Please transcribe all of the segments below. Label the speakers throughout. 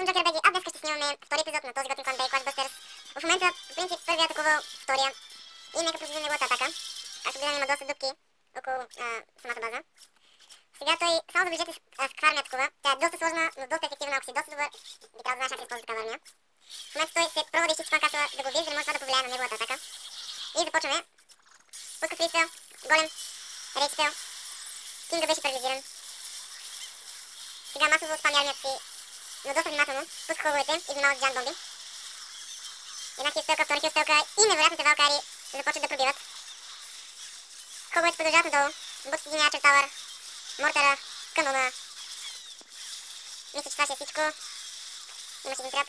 Speaker 1: съм Джокер Беги, а днес ще снимаме втори епизод на този готин клан Бей Clash Busters. В момента, в принцип, първият атакува втория. И нека проследим неговата атака. Както гледам има доста дупки около а, самата база. Сега той, само забележете с каква армия атакува. Тя е доста сложна, но доста ефективна, ако си доста добър. Би трябвало да знаеш как се използва такава армия. В момента той се пробва да изчисти клан касла, да го види, за да може това да повлияе на неговата атака. И започваме. Пуска фристел, голем, рейд спел. Кинга беше парализиран. Сега масово спами армията си но доста внимателно пуска хълбовете и внимава с джан бомби. Една хилстелка, втора хилстелка и невероятните валкари започват да пробиват. Хълбовете продължават надолу. Бутс един ячер тауър. Мортера, канона. Мисля, че това ще е всичко. Имаше един трап.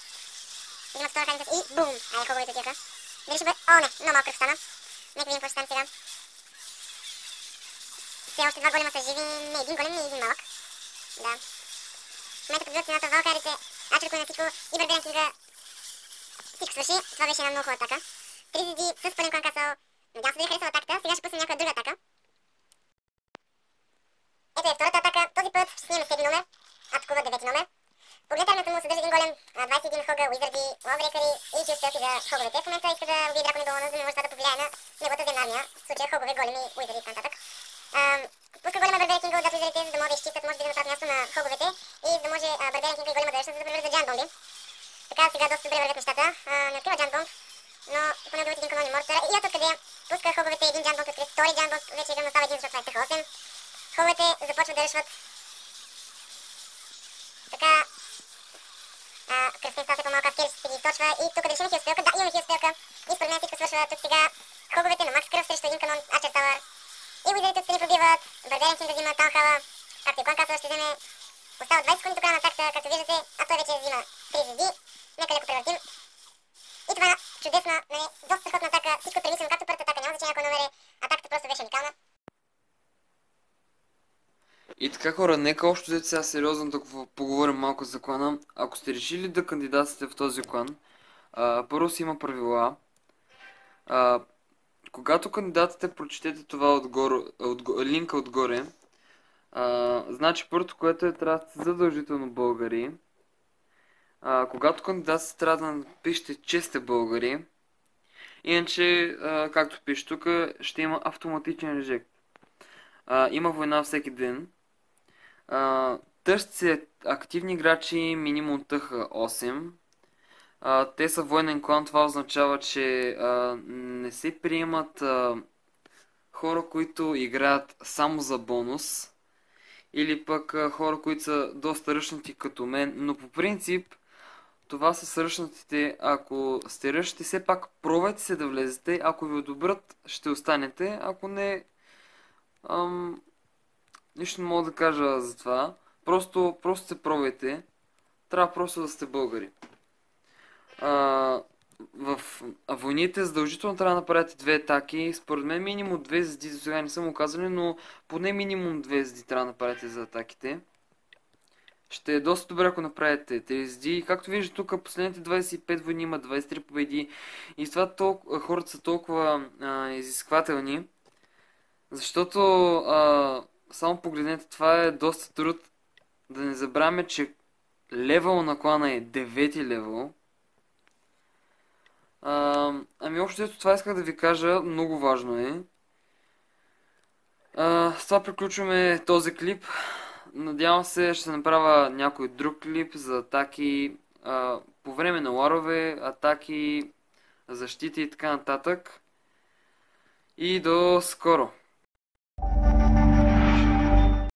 Speaker 1: Взима втора храница и бум! Ай, хълбовете отиваха. Дали ще бъде... О, не! Много малък кръв стана. Нека видим какво ще стане сега. Все още два голема са живи. Не един голем, не един малък. Да момента подбиват цената валкарите, Ачерко на всичко и Барберен Кинга всичко свърши. Това беше една много хубава атака. Три звезди с пълен клан касъл. Надявам се да ви харесва атаката. Сега ще пуснем някоя друга атака. Ето е втората атака. Този път ще снимем седми номер. Атакува девети номер. Погледнете армията му съдържа един голем, 21 хога, уизърди, ловрекари и чистелки за хоговете. В момента иска да убие дракони долу, за да не може това да повлияе на неговата земна армия. В случая хогове, големи, уизърди и така нататък. Пуска голема Барберен Кинга отзад уизърите, за да могат да изчистят, може би да направят място на хоговете и за да може Барберен Кинга и голема да решат, за да превърнат джан бомби. Така сега доста добре вървят нещата. А, не открива джан бомб, но поне добавят един канон мортера. И ето откъде пуска хоговете един джан бомб, открит втори джан бомб, вече играм остава един, защото това е 8. Хоговете започват да решват. Така, кръвта става по-малка, скелет ще ги източва и тук да решим хилспелка. Да, имаме хилспелка. И според мен всичко свършва тук сега. Хоговете на макс кръв срещу един канон Ачер Тауър. И уизерите отстрани пробиват. Барберен Кинг да взима Таунхала. Както и Клан Касъл ще вземе. Остава 20 секунди до края на атаката, както виждате, а той вече взима 3 звезди. Нека леко превъртим. И чудесна, нали, доста страхотна атака. Всичко е премислено, както първата атака, няма значение ако номер е. Атаката просто беше уникална.
Speaker 2: И така хора, нека общо взето сега сериозно да поговорим малко за клана. Ако сте решили да кандидатствате в този клан, а, първо си има правила. А, когато кандидатите прочетете това отгоре, от, линка отгоре, а, значи първото, което е, трябва задължително българи. А, когато кандидатите трябва да напишете, че сте българи. Иначе, а, както пише тук, ще има автоматичен режект. А, има война всеки ден. Търсят се активни играчи, минимум тъх 8. А, те са военен клан, това означава, че а, не се приемат а, хора, които играят само за бонус. Или пък а, хора, които са доста ръчнати като мен. Но по принцип, това са сръчнатите. Ако сте ръчнати, все пак пробвайте се да влезете. Ако ви одобрят, ще останете. Ако не, ам, нищо не мога да кажа за това. Просто, просто се пробвайте. Трябва просто да сте българи. А, в войните задължително трябва да направите две атаки. Според мен минимум две звезди, до сега не съм оказали, но поне минимум две звезди трябва да направите за атаките. Ще е доста добре, ако направите тези звезди. Както виждате тук, последните 25 войни има 23 победи. И това толкова, хората са толкова а, изисквателни. Защото а, само погледнете, това е доста труд. Да не забравяме, че левел на клана е 9 левел. А, ами общо ето това исках да ви кажа, много важно е. А, с това приключваме този клип. Надявам се ще направя някой друг клип за атаки а, по време на ларове, атаки, защити и така нататък. И до скоро!